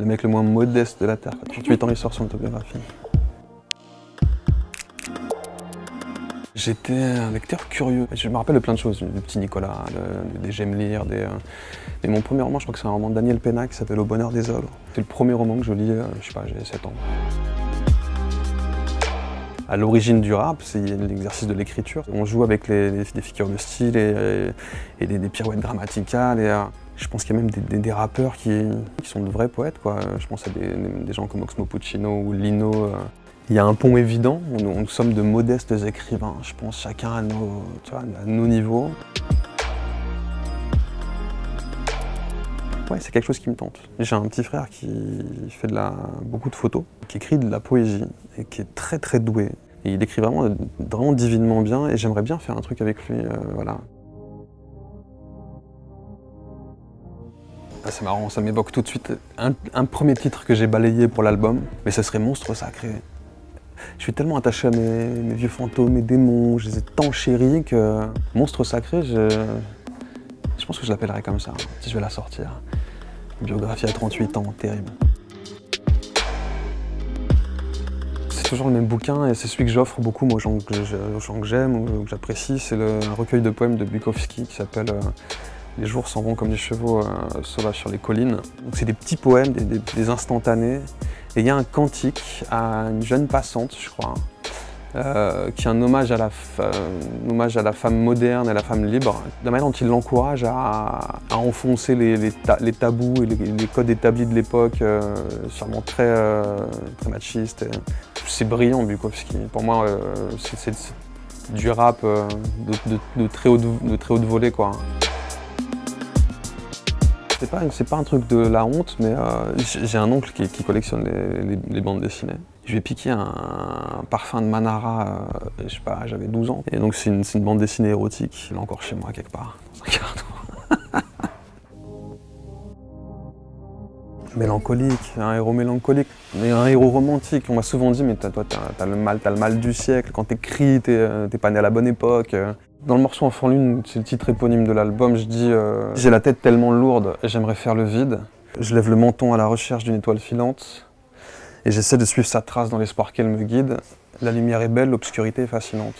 Le mec le moins modeste de la Terre. 38 ans, il sort son autobiographie. J'étais un lecteur curieux. Je me rappelle de plein de choses, du petit Nicolas, des J'aime lire, des... Mais mon premier roman, je crois que c'est un roman de Daniel Pénac qui s'appelle Au bonheur des œuvres. C'est le premier roman que je lis, euh, je sais pas, j'ai 7 ans. À l'origine du rap, c'est l'exercice de l'écriture. On joue avec les, figures de style et, des, pirouettes grammaticales. Et, euh, je pense qu'il y a même des, rappeurs qui, sont de vrais poètes. Quoi. Je pense à des, gens comme Oxmo Puccino ou Lino. Euh. Il y a un pont évident. Nous, sommes de modestes écrivains, je pense, chacun à nos, niveaux. Ouais, c'est quelque chose qui me tente. J'ai un petit frère qui fait beaucoup de photos, qui écrit de la poésie et qui est très très doué. Il écrit vraiment, vraiment divinement bien et j'aimerais bien faire un truc avec lui. Euh, voilà. C'est marrant, ça m'évoque tout de suite un, premier titre que j'ai balayé pour l'album, mais ce serait Monstre Sacré. Je suis tellement attaché à mes, vieux fantômes, mes démons, je les ai tant chéris que Monstre Sacré, je, pense que je l'appellerai comme ça, si je vais la sortir. Biographie à 38 ans, terrible. C'est toujours le même bouquin et c'est celui que j'offre beaucoup aux gens que j'aime ou que j'apprécie. C'est un recueil de poèmes de Bukowski qui s'appelle euh, Les jours s'en vont comme des chevaux euh, sauvages sur les collines. C'est des petits poèmes, des, instantanés. Et il y a un cantique à une jeune passante, je crois, euh, qui est un hommage, à la la femme moderne et à la femme libre, de la manière dont il l'encourage à, enfoncer les, tabous et les, codes établis de l'époque, euh, sûrement très, euh, très machistes. C'est brillant Bukowski. Pour moi, c'est du rap de, de très haute volée. Quoi. C'est pas, pas un truc de la honte, mais j'ai un oncle qui, collectionne les bandes dessinées. Je vais piquer un parfum de Manara, euh, je sais pas, j'avais 12 ans. Et donc c'est une, bande dessinée érotique, là encore chez moi quelque part, mélancolique, un héros mélancolique, mais un héros romantique. On m'a souvent dit, mais toi, t'as le mal, as le mal du siècle. Quand t'écris, t'es euh, pas né à la bonne époque. Dans le morceau Enfant Lune, c'est le titre éponyme de l'album, je dis euh, J'ai la tête tellement lourde, j'aimerais faire le vide. Je lève le menton à la recherche d'une étoile filante. Et j'essaie de suivre sa trace dans l'espoir qu'elle me guide. La lumière est belle, l'obscurité est fascinante.